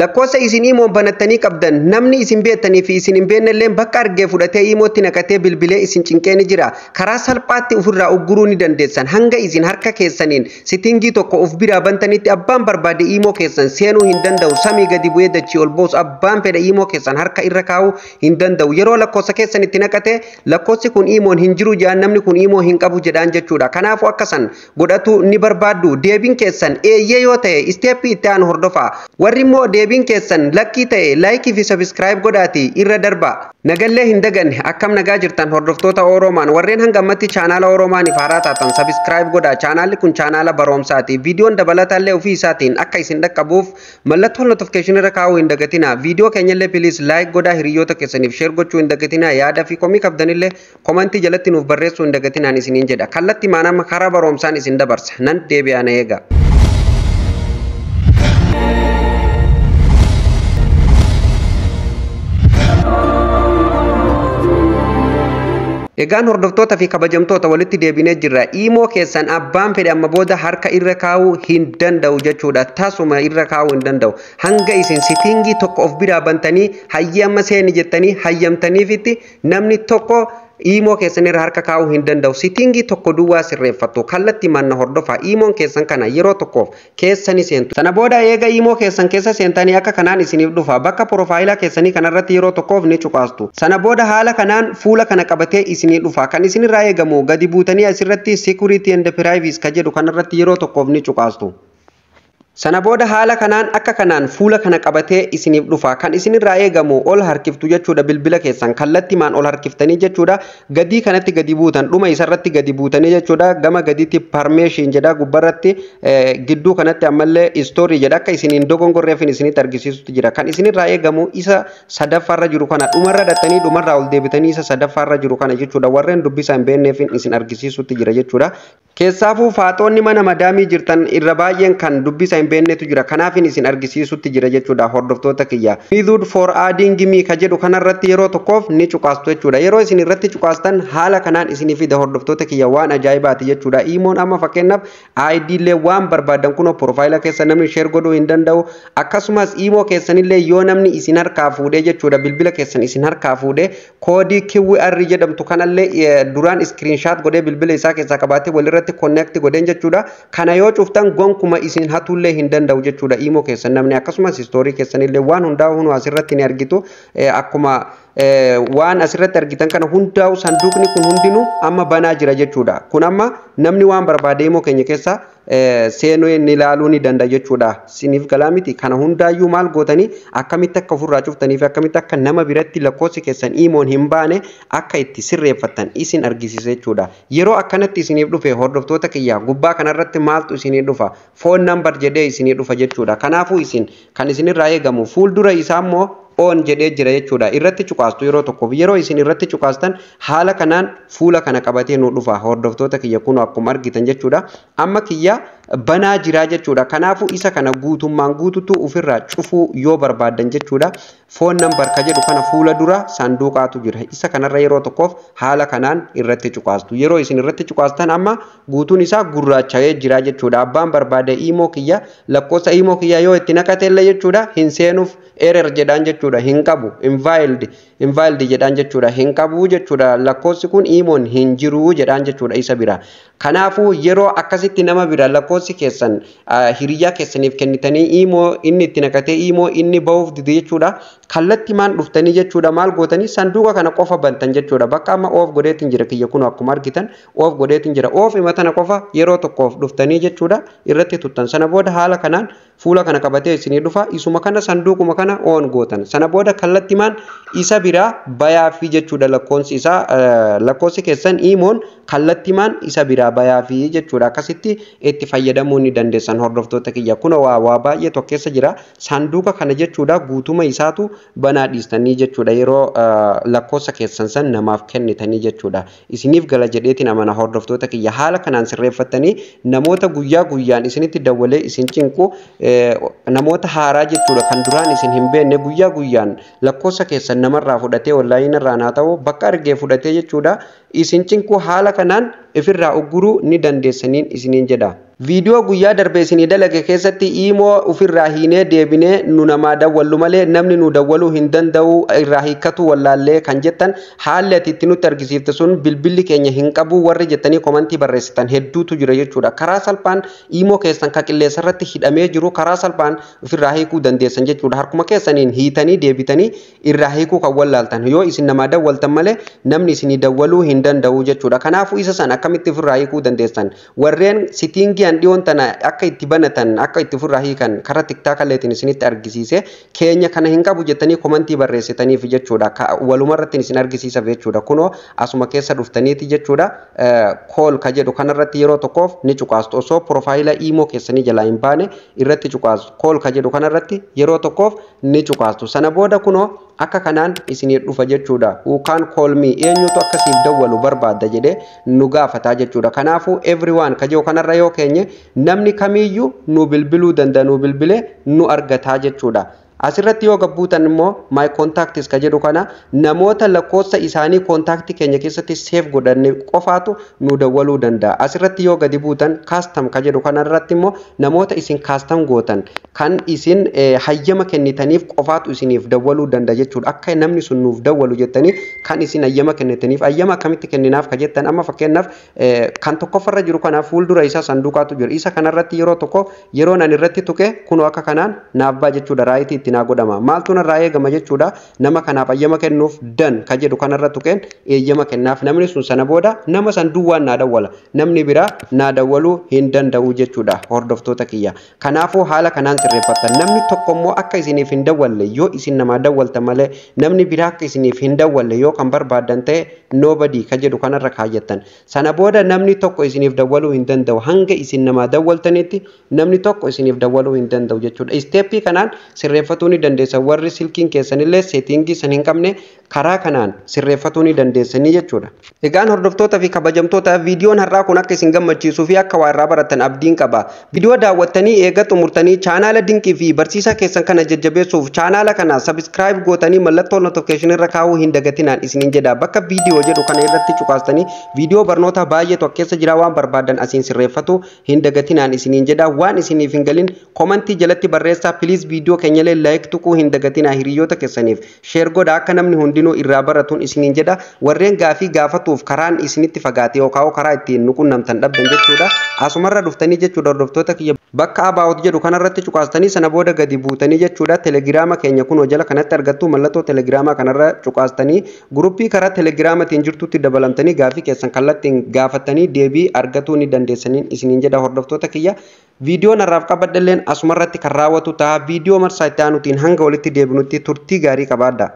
lakkoofsa isin imoon banattanii qabdan namni isin beektanii fi isin hin beeknellee bakka argee fudhatee imootti naqatee bilbilee isin cinqee ni jira karaa salphaatti ofirraa ugguruu ni dandeessan hanga isin harka keessaniin sitingii tokko of biraa bantanitti abbaan barbaade imoo keessan seenuu hin danda'u samii gadi bu'ee dachii ol boosu abbaan fedha imoo keessan harka irra kaa'uu hin danda'u yeroo lakkoofsa keessan itti naqate lakkoofsi kun imoon hin jiru jedhan namni kun imoo hin qabu jedhaan jechuudha kanaafuu akkasan godhatu ni barbaaddu deebiin keessan eeyyee yoo ta'e isteeppii itti aanu hordofaa warri immoo deebiin keessan lakkii ta'e laayikii fi sabiskiraayib godhaati irra darba nagallee hin daganne akkam nagaa jirtan hordoftoota oroomaan warreen hanga ammatti chaanaala oroomaaniif haaraa taatan sabiskiraayib godhaa chaanaalli kun chaanaala baroomsaati viidiyoon dabalataallee ofii isaatiin akka isin dhaqqabuuf mallattoo notifikashinii irra kaa'uu hin dagatinaa viidiyoo keenyallee piliis laayik godhaa hiriyoota keessaniif sheer gochuu hin dagatinaa yaada fi komii qabdanillee komantii jalatti nuuf barreessuu hin dagatinaan isiniin jedha kallatti maanama karaa baroomsaan isin dabarsa nan deebi'aan eega. Egaan hordoftoota fi kabajamtoota walitti deebinee jirra. Imoo keessan abbaan fedhe amma booda harka irra kaa'uu hin danda'u jechuudha. Tasuma irra kaa'uu hin danda'u. Hanga isin sitingii tokko of biraa bantanii hayyama seeni jettanii hayyamtaniifitti namni tokko imoo keessan irra harka kaa'uu hin danda'u. Sitingii tokko duwwaa sirreeffattu. Kallatti manna hordofa. Imoon keessan kana yeroo tokkoof keessani seentu. Sana booda eega imoo keessan keessa seentanii akka kanaan isiniif dhufa. Bakka porofaayilaa keessanii kanarratti yeroo tokkoof ni cuqaastu. Sana booda haala kanaan fuula kana qabatee isinii dhufa. Kan isinirraa eegamu gadi buutanii asirratti security and privacy ka jedhu kanarratti yeroo tokkoof ni cuqaastu. Sana booda haala kanaan akka kanaan fuula kana qabatee isiniif dhufa. Kan isinirraa eegamu ol harkiftu jechuudha bilbila keessan kallattimaan ol harkiftanii jechuudha. Gadii kanatti gadi buutan dhuma isarratti gadi buutanii jechuudha. Gama gadiitti parmeeshiin jedha gubbarratti gidduu kanatti ammallee istoorii jedha akka isiniin dogongorreefin isinitti argisiisutu jira. Kan isinirraa eegamu isa sadaffaarra jiru kana dhumarra dhattanii dhumarraa ol deebitanii isa sadaffaarra jiru kana jechuudha. Warreen dubbisa hin beekneefin isin argisiisutti jira jechuudha. Keessaafuu faaxoonni mana madaamii jirtan irra baay'een kan dubbisa hin beeknetu jira. Kanaafin isin argisiisutti jira jechuudha hordoftoota kiyya. Method for adding me ka jedhu kanarratti yeroo tokkoof ni cuqaastu jechuudha. Yeroo isin irratti cuqaastan haala kanaan isinii fida hordoftoota kiyya waan ajaa'ibaati jechuudha. Imoon amma fakkeenyaaf ID illee waan barbaadan kunoo porofaayila keessa namni sheer godhuu hin danda'u. Akkasumas imoo keessanillee yoo namni isin harkaa fuudhee jechuudha bilbila keessan isin harkaa fuudhee koodii QR jedhamtu kanallee duraan iskiriinshaat godhee bilbila isaa keessaa qabaatee irratti konneekti godheen jechuudha. Kana yoo cuftan gonkuma isin hatullee hin danda'u jechuudha imoo keessan namni akkasumas istoorii keessanillee waan hundaa'u hunu asirratti ni argitu akkuma waan asirratti argitan kana hundaa'u sanduuqni kun hundinuu amma banaa jira jechuudha. Kun amma namni waan barbaade imoo keenya keessa seenuu ni ilaaluu ni danda'a jechuudha. Siniif galaa miti kana hundaayyuu maal gootanii akkamitti akka ofirraa cuftanii fi akkamitti akka nama biratti lakkoofsi keessan imoon hin baane akka itti sirreeffattan isin argisiisa jechuudha. Yeroo akkanatti isiniif dhufe hordoftoota kiyya gubbaa kanarratti maaltu isinii dhufa foon nambar jedhee isinii dhufa jechuudha. Kanaafuu isin kan isinirraa eegamu fuuldura isaa immoo on jedhee jira jechuudha. Irratti cuqaastu yeroo tokkoof yeroo isin irratti cuqaastan haala kanaan fuula kana qabatee nu dhufa hordoftoota kiyya kun akkuma argitan jechuudha. Amma kiyya banaa jira jechuudha. Kanaafuu isa kana guutummaan guututu ofirraa cufuu yoo barbaadan jechuudha. Foon nambar ka jedhu kana fuula dura sanduuqaatu jira. Isa kanarra yeroo tokkoof haala kanaan irratti cuqaastu. Yeroo isin irratti cuqaastan amma guutuun isaa gurraacha'ee jira jechuudha. Abbaan barbaade imoo kiyya lakkoofsa imoo kiyya yoo itti naqatellee jechuudha hin seenuuf error jedhaan jechuudha hin qabu invalid invalid jedhaan jechuudha hin qabu jechuudha lakkoofsi kun imoon hin jiru jedhaan jechuudha isa bira. Kanaafuu yeroo akkasitti nama bira lakkoofsi keessan hiriyaa keessaniif kennitanii imoo inni itti naqatee imoo inni bahuuf dide jechuudha. Kallatti maan dhuftanii jechuudha maal gootanii sanduuqa kana qofa bantan jechuudha. Bakka amma oof godheetiin jira kiyya kun akkuma argitan oof godheetiin jira. Oof himatana qofa yeroo tokkoof dhuftanii jechuudha irratti tuttan. Sana booda haala kanaan fuula kana qabatee isinii dhufa. Isuma kana sanduuquma kana oon gootan. Sana booda kallatti maan isa biraa bayaafi jechuudha lakkoofsi isaa lakkoofsi keessan imoon kallatti maan isa biraa bayaafi jechuudha. Akkasitti itti fayyadamuu ni dandeessan hordoftoota kiyya. Kun waa waa baay'ee tokkeessa jira. Sanduuqa kana jechuudha guutuma isaatu banaa dhiistanii jechuudha yeroo lakkoofsa keessan san namaaf kennitanii jechuudha. Isiniif gala jedheetiin amana hordoftoota kiyya haala kanaan sirreeffattanii namoota guyyaa guyyaan isinitti dawwalee isin cinqu namoota haaraa jechuudha kan duraan isin hin beekne guyyaa guyyaan lakkoofsa keessan namarraa fudhatee onlaayinarraa naa ta'u bakka argee fudhatee jechuudha isin cinqu haala kanaan ifirraa ugguruu ni dandeessaniin isiniin jedha. Viidiyoo guyyaa darbee isinii dalage keessatti iimoo ofirraa hiinee deebinee nu namaa dawwallu malee namni nu dawwaluu hin danda'u irraa hiikkatu wallaallee kan jettan haalli ati itti nutti argisiifte sun bilbilli keenya hin qabu warri jettanii komantii barreessitan hedduutu jira jechuudha karaa salphaan iimoo keessan ka qilleensa irratti hidhamee jiru karaa salphaan ofirraa hiikuu dandeessan jechuudha harkuma keessaniin hiitanii deebitanii irraa hiikuu kan wallaaltan yoo isin namaa dawwaltan malee namni isinii dawwaluu hin danda'u jechuudha kanaafuu isa san akkamitti ofirraa hiikuu dandeessan warreen sitiingii an dhiyoon tana akka itti banatan akka itti ofirraa hiikan karaa tiktaakalleetiin isinitti argisiise keenya kana hin qabu jettanii komantii barreessitaniif jechuudha. Walumarratti isin argisiisa jechuudha. Kunoo asuma keessa dhuftaniiti jechuudha. Kool ka jedhu kanarratti yeroo tokkoof ni cuqaastu osoo profaayila iimoo keessanii jalaa hin baane irratti cuqaastu kool ka jedhu kanarratti yeroo tokkoof ni cuqaastu. Sana booda kunoo akka kanaan isinii dhufa jechuudha yookaan koolmii eenyutu akkasiif dawwalu barbaadda jedhee nu gaafataa jechuudha kanaafuu everyone ka jiru kanarra yoo keenye namni kamiiyyuu nu bilbiluu danda'a nu bilbilee nu argataa jechuudha. Asirratti yoo gabbuutan immoo my contacts ka jedhu kana namoota lakkoofsa isaanii kontaaktii keenya keessatti seef godhanne qofaatu nu dawwaluu danda'a. Asirratti yoo gadi buutan kaastam ka jedhu kanarratti immoo namoota isin kaastam gootan kan isin hayyama kennitaniif qofaatu isiniif dawwaluu danda'a jechuudha. Akka namni sun nuuf dawwalu jettanii kan isin hayyama kennitaniif hayyama akkamitti kenninaaf ka jettan amma fakkeenyaaf kan tokkoffarra jiru kanaaf fuuldura isaa sanduuqaatu jira. Isa kanarratti yeroo tokko yeroo nan irratti tuqe kunoo akka kanaan naaf ba'a jechuudha raayitii itti naa godhama. Maaltu narraa eegama jechuudha nama kanaaf hayyama kennuuf dan ka jedhu kanarra tuqeen eeyyama kennaaf namni sun sana booda nama san duwwaan naa dawwala namni biraa naa dawwaluu hin danda'u jechuudha hordoftoota kiyya. Kanaafuu haala kanaan sirreeffattan namni tokko immoo akka isiniif hin dawwalle yoo isin namaa dawwalta malee namni biraa akka isiniif hin dawwalle yoo kan barbaadan ta'e noobadii ka jedhu kanarra kaayyattan. Sana booda namni tokko isiniif dawwaluu hin danda'u hanga isin namaa dawwaltanitti namni tokko isiniif dawwaluu hin danda'u jechuudha. Isteeppii kanaan sirreeffatuu ni dandeessan warri silkiin keessanillee seetingii san karaa kanaan sirreeffatuu ni dandeessanii jechuudha. Egaan hordoftootaa fi kabajamtoota viidiyoon har'aa kun akka isin gammachiisuu fi akka waa irraa baratan abdiin qaba. Viidiyoo daawwattanii eega xumurtanii chaanaala dinqii fi barsiisaa keessan kana jajjabeessuuf chaanaala kana sabiskiraayib gootanii mallattoo notifikashinii irra kaa'uu hin dagatinaan isiniin jedha. Bakka viidiyoo jedhu kana irratti cuqaastanii viidiyoo barnoota baay'eetu keessa jira waan barbaadan asiin sirreeffatu hin dagatinaan isiniin jedha. Waan isiniif hin galin komantii jalatti barreessaa piliis viidiyoo keenyallee laayik tuquu hin dagatinaa hiriyoota keessaniif sheer godha akka namni hundinuu irraa baratuun isiniin jedha warreen gaafii gaafatuuf karaan isinitti fagaate yookaan karaa ittiin nu qunnamtan dhabdan jechuudha asumarra dhuftanii jechuudha hordoftoota kiyya bakka abaawot jedhu kanarratti cuqaastanii sana booda gadi buutanii jechuudha telegiraama keenya kunoo jala kanatti argattu mallattoo telegiraamaa kanarra cuqaastanii guruppii karaa telegiraamatiin jirtutti dabalamtanii gaafii keessan kallattiin gaafatanii deebii argatuu ni dandeessaniin isiniin jedha hordoftoota kiyya viidiyoon har'aaf qabadhalleen asumarratti kan raawwatu ta'a viidiyoo marsaa itti aanutiin hanga walitti deebinutti turtii gaarii qabaadha.